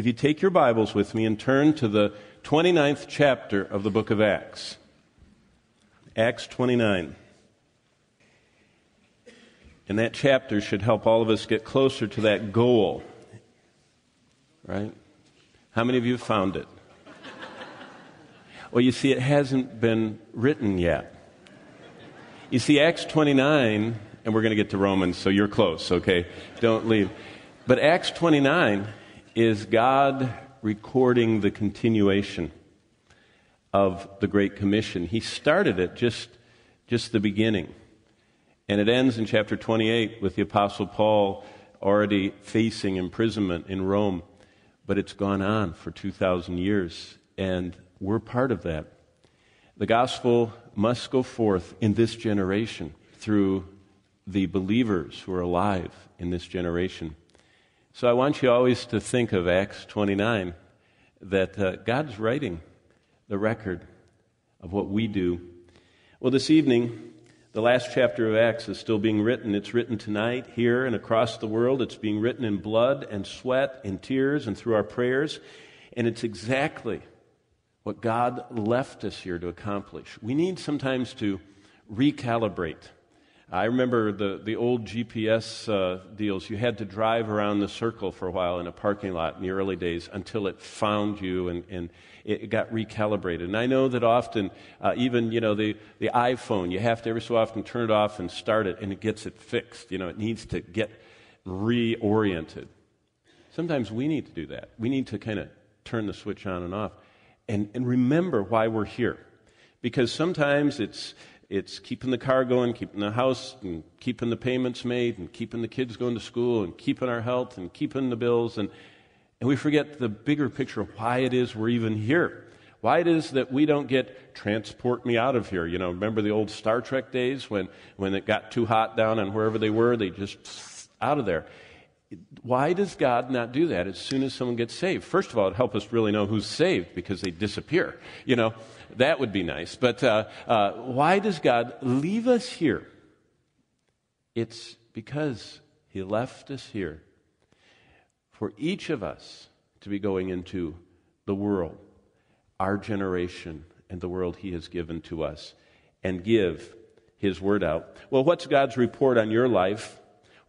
if you take your Bibles with me and turn to the 29th chapter of the book of Acts. Acts 29. And that chapter should help all of us get closer to that goal. Right? How many of you have found it? Well, you see, it hasn't been written yet. You see, Acts 29, and we're going to get to Romans, so you're close, okay? Don't leave. But Acts 29 is God recording the continuation of the Great Commission. He started it just, just the beginning. And it ends in chapter 28 with the Apostle Paul already facing imprisonment in Rome. But it's gone on for 2,000 years, and we're part of that. The gospel must go forth in this generation through the believers who are alive in this generation. So I want you always to think of Acts 29 that uh, God's writing the record of what we do. Well, this evening, the last chapter of Acts is still being written. It's written tonight, here, and across the world. It's being written in blood and sweat and tears and through our prayers. And it's exactly what God left us here to accomplish. We need sometimes to recalibrate. I remember the, the old GPS uh, deals. You had to drive around the circle for a while in a parking lot in the early days until it found you and, and it got recalibrated. And I know that often, uh, even, you know, the, the iPhone, you have to every so often turn it off and start it, and it gets it fixed. You know, it needs to get reoriented. Sometimes we need to do that. We need to kind of turn the switch on and off and, and remember why we're here. Because sometimes it's, it's keeping the car going, keeping the house, and keeping the payments made, and keeping the kids going to school, and keeping our health, and keeping the bills. And, and we forget the bigger picture of why it is we're even here. Why it is that we don't get transport me out of here. You know, remember the old Star Trek days when, when it got too hot down and wherever they were, they just out of there. Why does God not do that as soon as someone gets saved? First of all, it helps us really know who's saved because they disappear. You know, that would be nice. But uh, uh, why does God leave us here? It's because He left us here for each of us to be going into the world, our generation, and the world He has given to us, and give His word out. Well, what's God's report on your life?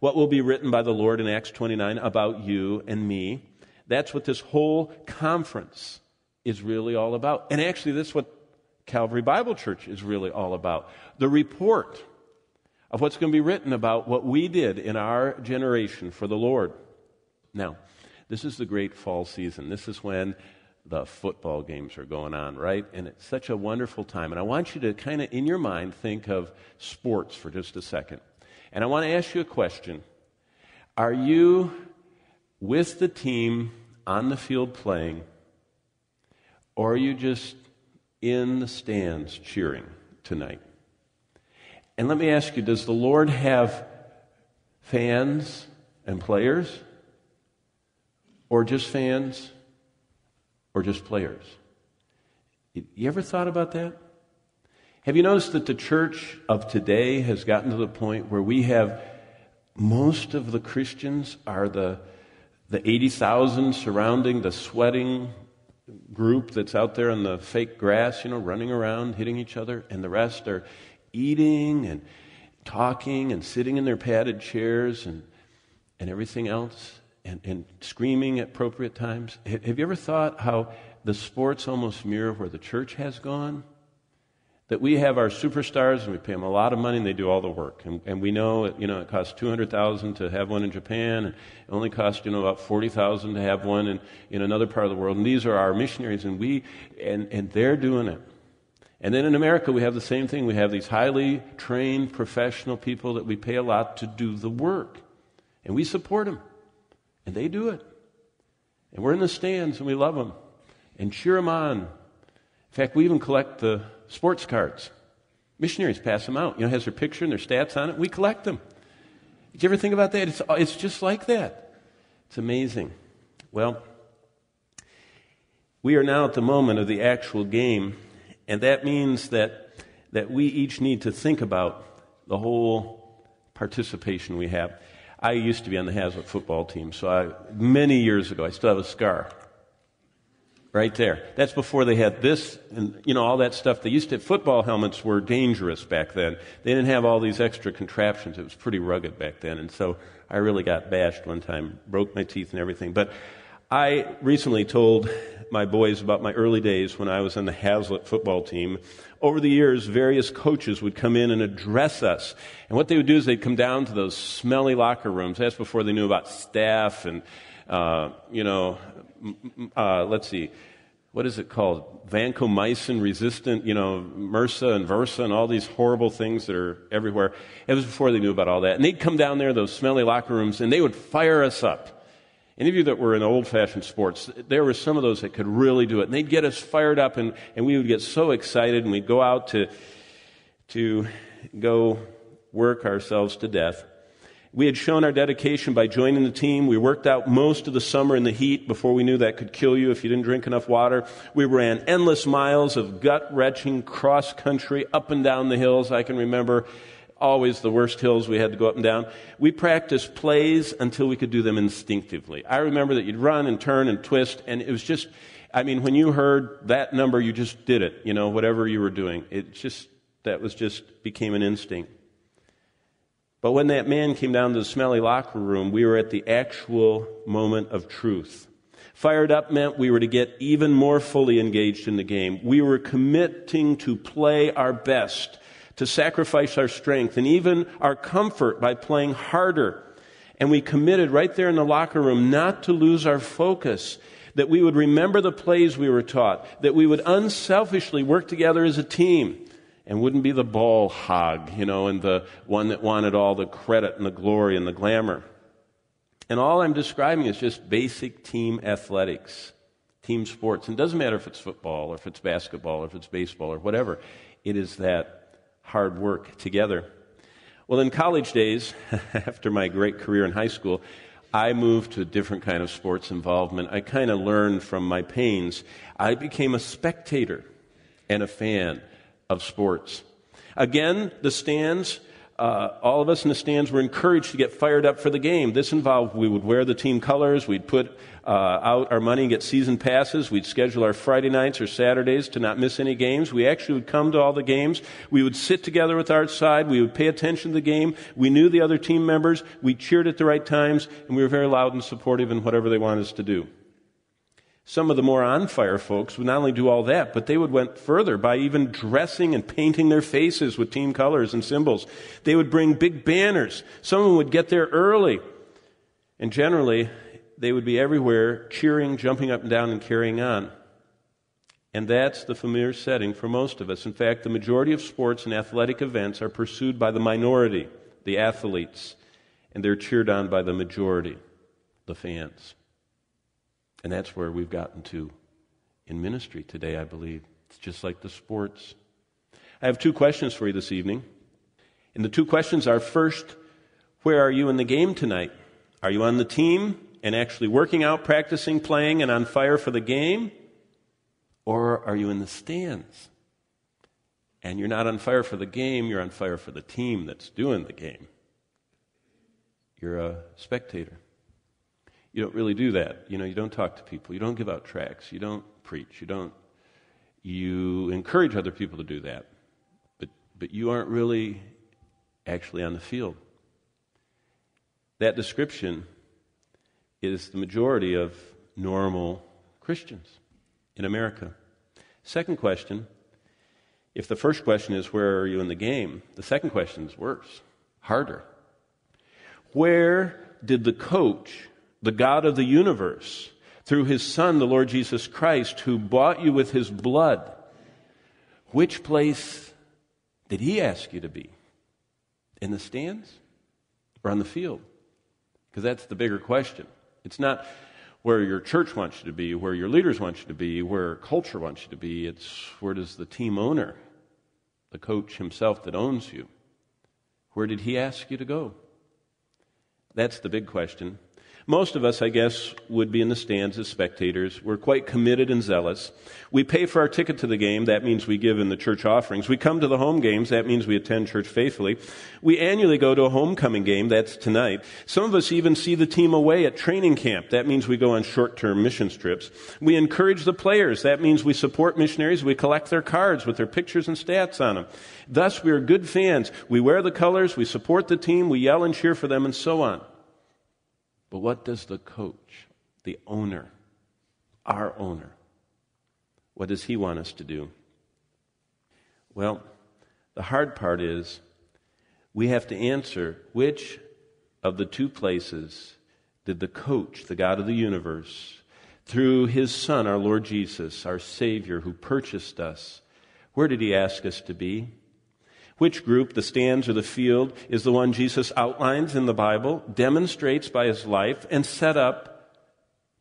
What will be written by the Lord in Acts 29 about you and me? That's what this whole conference is really all about. And actually, this is what Calvary Bible Church is really all about. The report of what's going to be written about what we did in our generation for the Lord. Now, this is the great fall season. This is when the football games are going on, right? And it's such a wonderful time. And I want you to kind of, in your mind, think of sports for just a second. And I want to ask you a question Are you with the team on the field playing, or are you just in the stands cheering tonight? And let me ask you Does the Lord have fans and players? or just fans, or just players. You ever thought about that? Have you noticed that the church of today has gotten to the point where we have most of the Christians are the, the 80,000 surrounding the sweating group that's out there in the fake grass, you know, running around, hitting each other, and the rest are eating and talking and sitting in their padded chairs and, and everything else and, and screaming at appropriate times. Have you ever thought how the sports almost mirror where the church has gone? That we have our superstars and we pay them a lot of money and they do all the work. And, and we know, it, you know, it costs 200000 to have one in Japan and it only costs, you know, about 40000 to have one in, in another part of the world. And these are our missionaries and we, and, and they're doing it. And then in America, we have the same thing. We have these highly trained professional people that we pay a lot to do the work. And we support them. And they do it. And we're in the stands and we love them and cheer them on. In fact, we even collect the sports cards. Missionaries pass them out. You know, has their picture and their stats on it. We collect them. Did you ever think about that? It's, it's just like that. It's amazing. Well, we are now at the moment of the actual game, and that means that, that we each need to think about the whole participation we have. I used to be on the Haslett football team, so I, many years ago, I still have a scar right there. That's before they had this and, you know, all that stuff. They used to, football helmets were dangerous back then. They didn't have all these extra contraptions. It was pretty rugged back then. And so I really got bashed one time, broke my teeth and everything. But I recently told my boys about my early days when I was on the Haslett football team. Over the years, various coaches would come in and address us. And what they would do is they'd come down to those smelly locker rooms. That's before they knew about staff and, uh, you know, uh, let's see, what is it called? Vancomycin resistant, you know, MRSA and VRSA and all these horrible things that are everywhere. It was before they knew about all that. And they'd come down there, those smelly locker rooms, and they would fire us up. Any of you that were in old fashioned sports, there were some of those that could really do it. And they'd get us fired up, and, and we would get so excited, and we'd go out to, to go work ourselves to death. We had shown our dedication by joining the team. We worked out most of the summer in the heat before we knew that could kill you if you didn't drink enough water. We ran endless miles of gut wrenching cross country up and down the hills. I can remember always the worst hills we had to go up and down. We practiced plays until we could do them instinctively. I remember that you'd run and turn and twist, and it was just, I mean, when you heard that number, you just did it, you know, whatever you were doing. It just, that was just became an instinct. But when that man came down to the smelly locker room, we were at the actual moment of truth. Fired up meant we were to get even more fully engaged in the game. We were committing to play our best, to sacrifice our strength and even our comfort by playing harder. And we committed right there in the locker room not to lose our focus, that we would remember the plays we were taught, that we would unselfishly work together as a team and wouldn't be the ball hog, you know, and the one that wanted all the credit and the glory and the glamour. And all I'm describing is just basic team athletics, team sports. And it doesn't matter if it's football or if it's basketball or if it's baseball or whatever. It is that hard work together. Well, in college days, after my great career in high school, I moved to a different kind of sports involvement. I kind of learned from my pains. I became a spectator and a fan of sports. Again, the stands, uh, all of us in the stands were encouraged to get fired up for the game. This involved we would wear the team colors, we'd put uh, out our money and get season passes, we'd schedule our Friday nights or Saturdays to not miss any games. We actually would come to all the games. We would sit together with our side, we would pay attention to the game. We knew the other team members, we cheered at the right times, and we were very loud and supportive in whatever they wanted us to do. Some of the more on fire folks would not only do all that, but they would went further by even dressing and painting their faces with team colors and symbols. They would bring big banners. Some of them would get there early. And generally, they would be everywhere cheering, jumping up and down, and carrying on. And that's the familiar setting for most of us. In fact, the majority of sports and athletic events are pursued by the minority, the athletes, and they're cheered on by the majority, the fans. And that's where we've gotten to in ministry today, I believe. It's just like the sports. I have two questions for you this evening. And the two questions are first, where are you in the game tonight? Are you on the team and actually working out, practicing, playing, and on fire for the game? Or are you in the stands? And you're not on fire for the game, you're on fire for the team that's doing the game. You're a spectator you don't really do that. You know, you don't talk to people, you don't give out tracts, you don't preach, you don't. You encourage other people to do that, but but you aren't really actually on the field. That description is the majority of normal Christians in America. Second question if the first question is, Where are you in the game? the second question is worse, harder. Where did the coach the God of the universe, through his Son, the Lord Jesus Christ, who bought you with his blood, which place did he ask you to be? In the stands or on the field? Because that's the bigger question. It's not where your church wants you to be, where your leaders want you to be, where culture wants you to be. It's where does the team owner, the coach himself that owns you, where did he ask you to go? That's the big question. Most of us, I guess, would be in the stands as spectators. We're quite committed and zealous. We pay for our ticket to the game. That means we give in the church offerings. We come to the home games. That means we attend church faithfully. We annually go to a homecoming game. That's tonight. Some of us even see the team away at training camp. That means we go on short-term mission trips. We encourage the players. That means we support missionaries. We collect their cards with their pictures and stats on them. Thus, we are good fans. We wear the colors. We support the team. We yell and cheer for them and so on. But what does the coach, the owner, our owner, what does he want us to do? Well, the hard part is we have to answer which of the two places did the coach, the God of the universe, through his Son, our Lord Jesus, our Savior, who purchased us, where did he ask us to be? Which group, the stands or the field, is the one Jesus outlines in the Bible, demonstrates by his life, and set up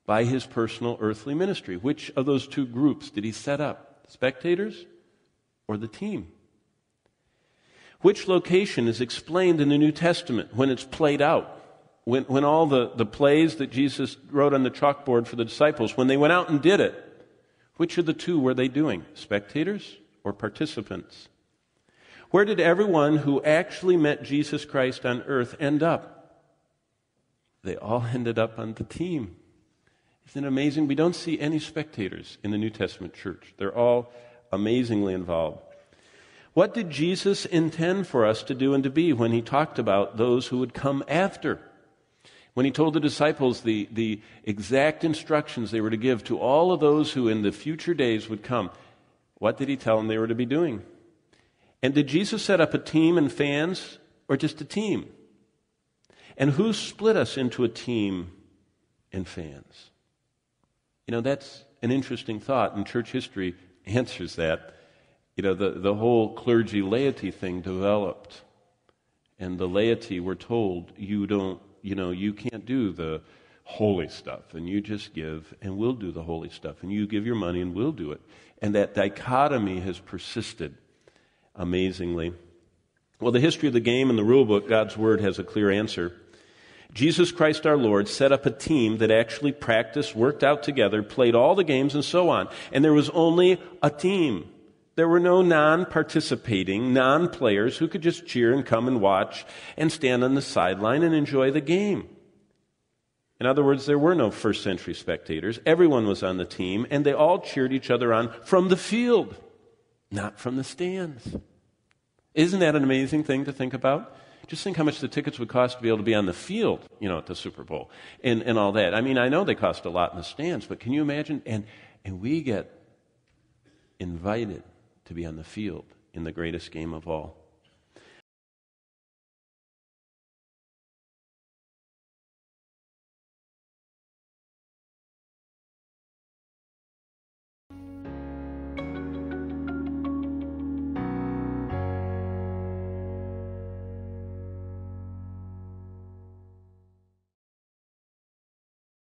by his personal earthly ministry? Which of those two groups did he set up? Spectators or the team? Which location is explained in the New Testament when it's played out? When, when all the, the plays that Jesus wrote on the chalkboard for the disciples, when they went out and did it, which of the two were they doing? Spectators or participants? Where did everyone who actually met Jesus Christ on earth end up? They all ended up on the team. Isn't it amazing? We don't see any spectators in the New Testament church. They're all amazingly involved. What did Jesus intend for us to do and to be when he talked about those who would come after? When he told the disciples the, the exact instructions they were to give to all of those who in the future days would come, what did he tell them they were to be doing? And did Jesus set up a team and fans or just a team? And who split us into a team and fans? You know, that's an interesting thought, and church history answers that. You know, the, the whole clergy laity thing developed. And the laity were told, you don't, you know, you can't do the holy stuff, and you just give, and we'll do the holy stuff, and you give your money, and we'll do it. And that dichotomy has persisted amazingly. Well, the history of the game and the rule book, God's Word, has a clear answer. Jesus Christ our Lord set up a team that actually practiced, worked out together, played all the games, and so on. And there was only a team. There were no non participating, non players who could just cheer and come and watch and stand on the sideline and enjoy the game. In other words, there were no first century spectators. Everyone was on the team, and they all cheered each other on from the field not from the stands. Isn't that an amazing thing to think about? Just think how much the tickets would cost to be able to be on the field, you know, at the Super Bowl and, and all that. I mean, I know they cost a lot in the stands, but can you imagine? And, and we get invited to be on the field in the greatest game of all.